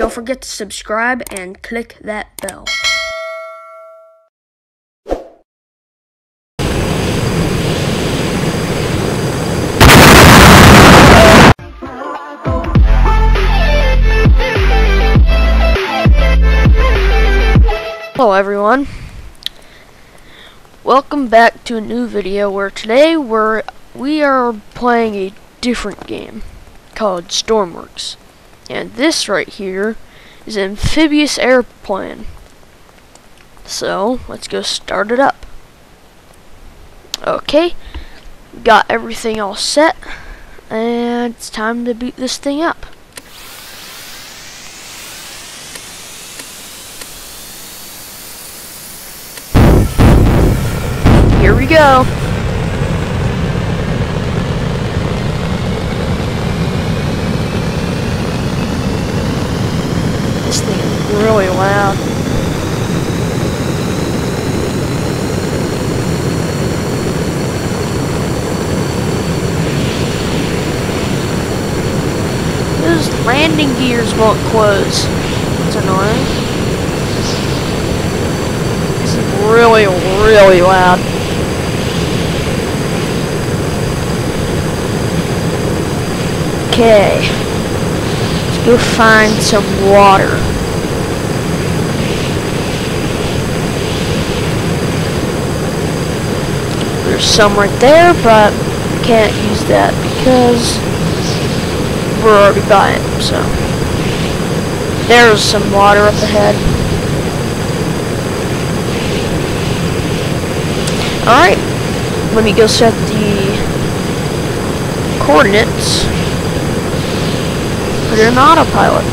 Don't forget to subscribe and click that bell. Hello everyone. Welcome back to a new video where today we're we are playing a different game called Stormworks. And this right here is an amphibious airplane. So, let's go start it up. Okay, got everything all set, and it's time to boot this thing up. Here we go. This thing is really loud. Those landing gears won't close. It's annoying. This is really, really loud. Okay. Let's go find some water. There's some right there, but can't use that because we're already by it, so. There's some water up ahead. Alright. Let me go set the coordinates. Put it in autopilot.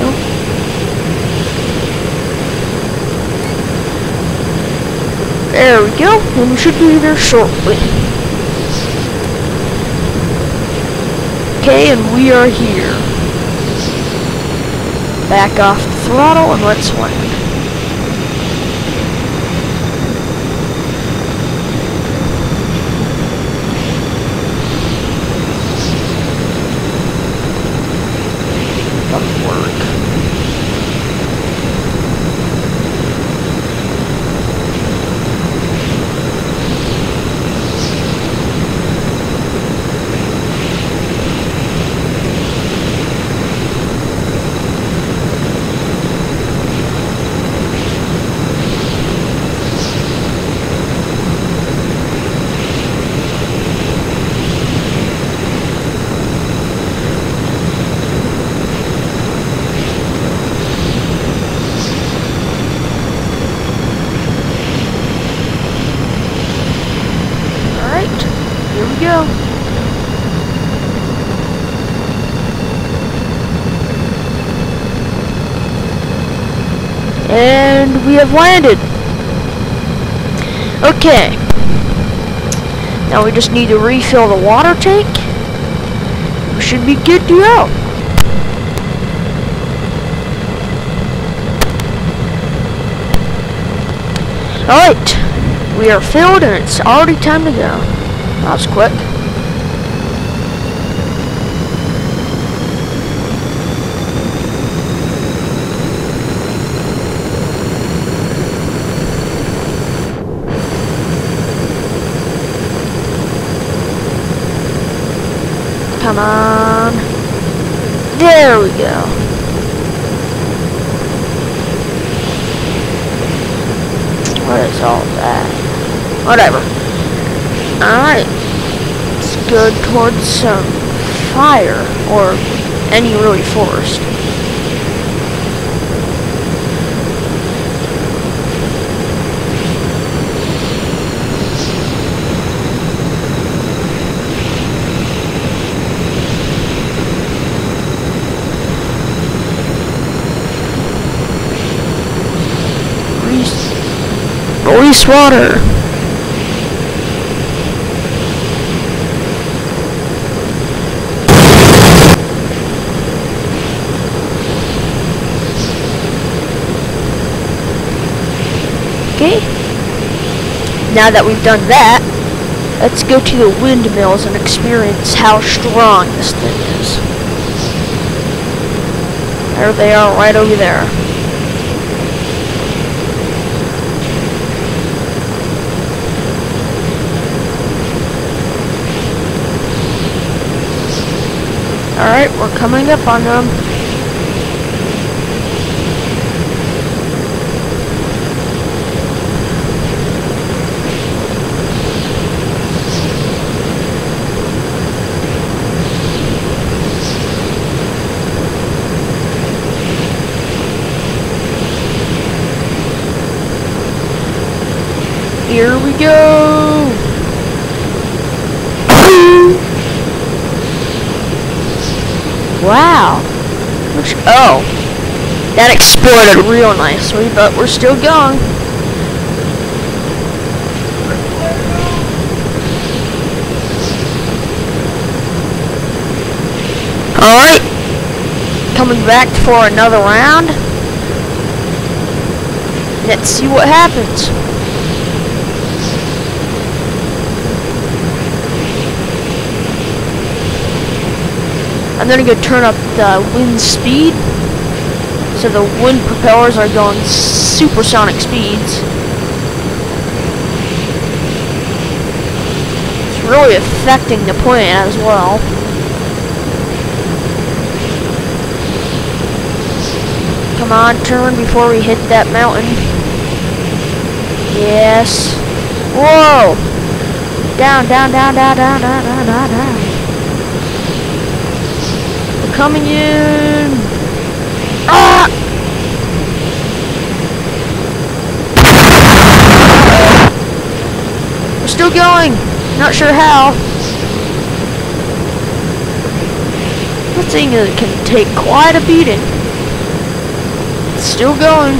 Nope. There we go, and we should be there shortly. Okay, and we are here. Back off the throttle and let's land. Doesn't work. Alright, here we go. And we have landed. Okay. Now we just need to refill the water tank. We should be good to go. Alright. We are filled and it's already time to go. That was quick. Come on. There we go. What is all that? Whatever. Alright. Let's go towards some fire. Or any really forest. Water. Okay. Now that we've done that, let's go to the windmills and experience how strong this thing is. There they are, right over there. Alright, we're coming up on them. Here we go! Wow. Oh. That exploded real nicely, but we're still going. Alright. Coming back for another round. Let's see what happens. I'm then gonna turn up the wind speed. So the wind propellers are going supersonic speeds. It's really affecting the plane as well. Come on, turn before we hit that mountain. Yes. Whoa! Down, down, down, down, down, down, down, down coming in. Ah! We're still going. Not sure how. That thing can take quite a beating. still going.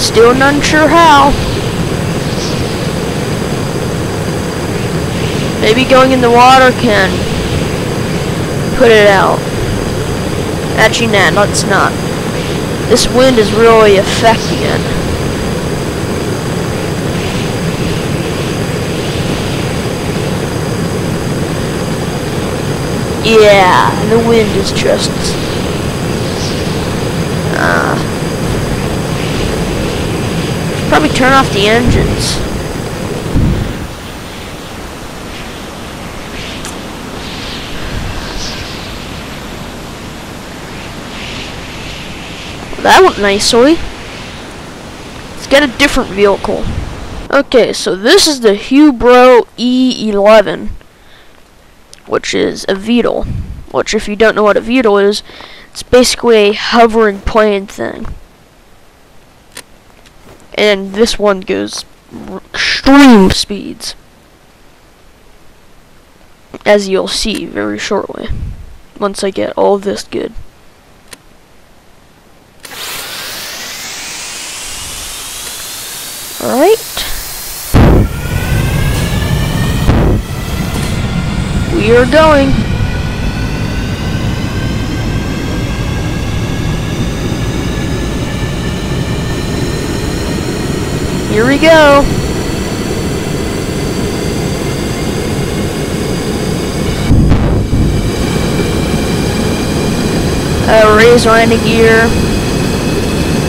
Still not sure how. Maybe going in the water can put it out. Actually, nah, let's not. This wind is really affecting it. Yeah, the wind is just... Uh, probably turn off the engines. That went nicely. Let's get a different vehicle. Okay, so this is the Hubro E11, which is a VTOL. Which, if you don't know what a VTOL is, it's basically a hovering plane thing. And this one goes extreme speeds. As you'll see very shortly. Once I get all this good. Alright. We are going. Here we go. Uh, raise landing gear.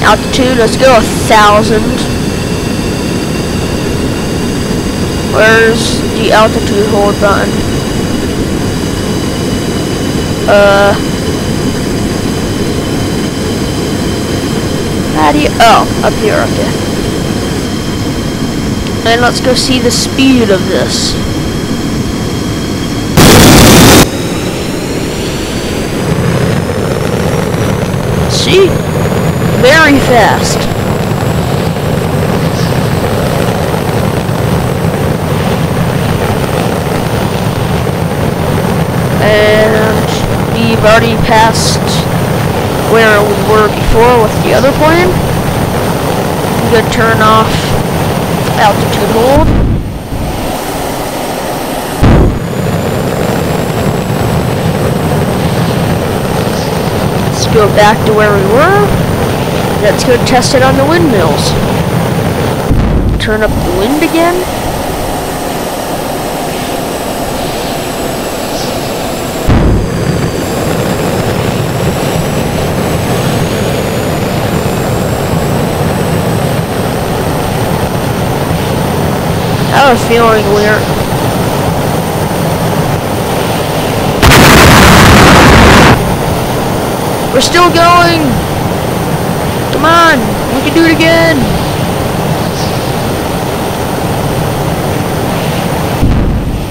Altitude, let's go a thousand. Where's the altitude hold button? Uh. How do you, oh, up here, okay. And let's go see the speed of this. See? Very fast. And we've already passed where we were before with the other plane. I'm to turn off altitude hold. Let's go back to where we were. Let's go test it on the windmills. Turn up the wind again. Feeling we're... We're still going! Come on! We can do it again!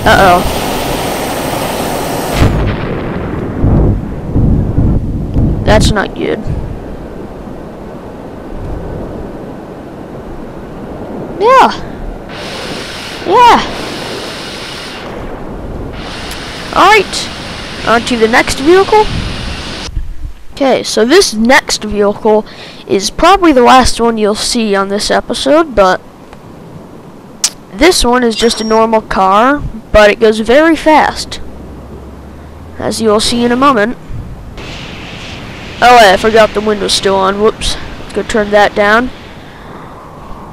Uh-oh. That's not good. Yeah. Yeah. Alright. On to the next vehicle. Okay, so this next vehicle is probably the last one you'll see on this episode, but this one is just a normal car, but it goes very fast. As you'll see in a moment. Oh, I forgot the window's still on. Whoops. Let's go turn that down.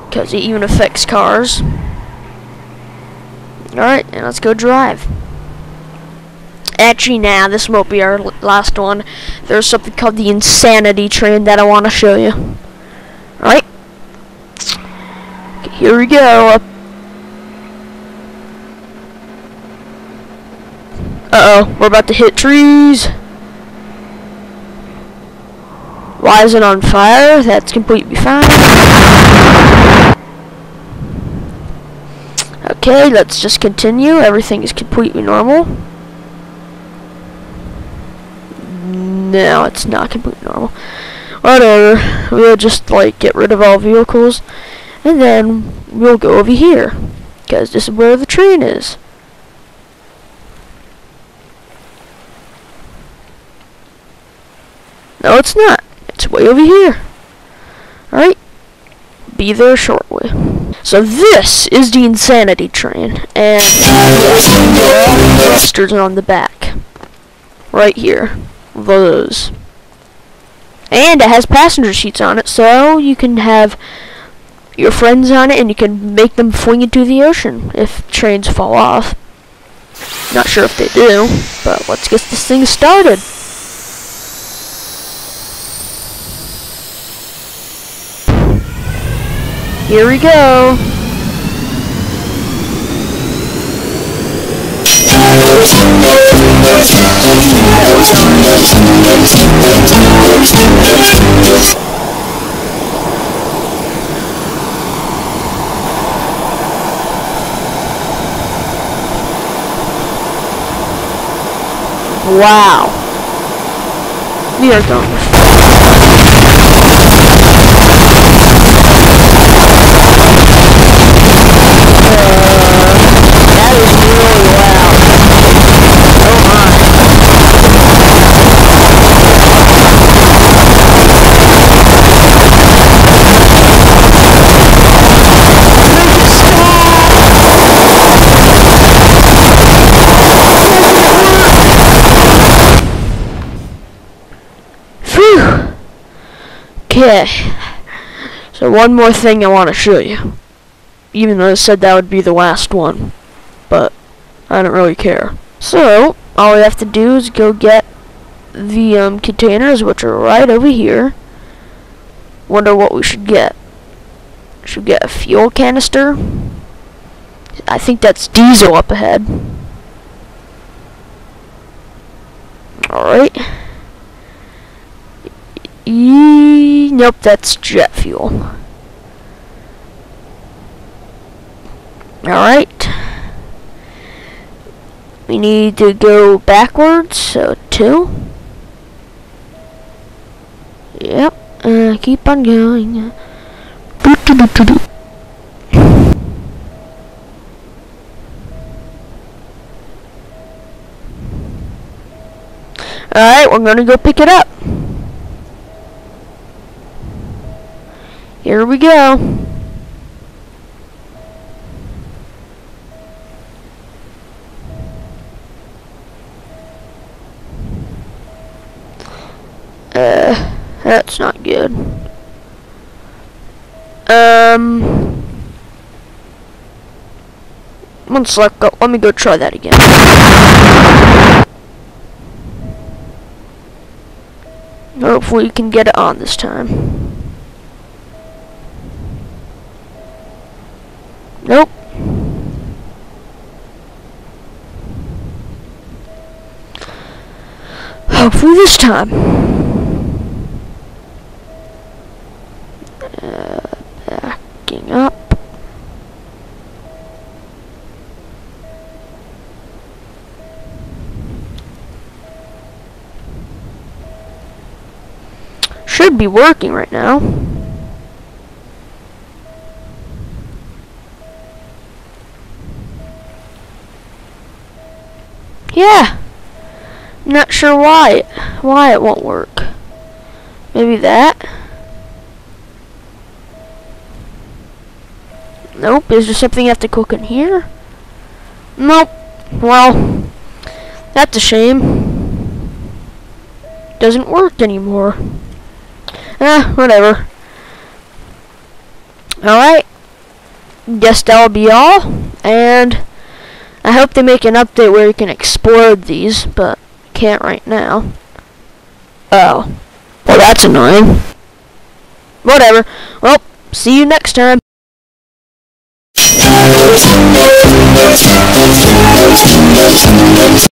Because it even affects cars. Alright, and let's go drive. Actually, now nah, this won't be our last one. There's something called the Insanity Train that I want to show you. Alright. Okay, here we go. Uh-oh, we're about to hit trees. Why is it on fire? That's completely fine. Okay, let's just continue. Everything is completely normal. No, it's not completely normal. Whatever. We'll just, like, get rid of all vehicles. And then we'll go over here. Because this is where the train is. No, it's not. It's way over here. Alright? Be there shortly. So this is the Insanity Train, and posters on the back. Right here. Those. And it has passenger seats on it, so you can have your friends on it and you can make them fling into the ocean if trains fall off. Not sure if they do, but let's get this thing started. Here we go. Wow. We are going. Okay. So one more thing I want to show you. Even though I said that would be the last one. But I don't really care. So, all we have to do is go get the um, containers, which are right over here. Wonder what we should get. Should get a fuel canister. I think that's diesel up ahead. Alright. E nope, that's jet fuel. Alright. We need to go backwards, so two. Yep, uh, keep on going. Alright, we're gonna go pick it up. Here we go. Uh, that's not good. Um, sec, go, let me go try that again. Hopefully we can get it on this time. Nope. Hopefully this time. Uh, backing up. Should be working right now. Yeah. Not sure why why it won't work. Maybe that. Nope. Is there something you have to cook in here? Nope. Well, that's a shame. Doesn't work anymore. Eh, whatever. Alright. Guess that'll be all. And I hope they make an update where you can explode these, but can't right now. Oh. Well, that's annoying. Whatever. Well, see you next time.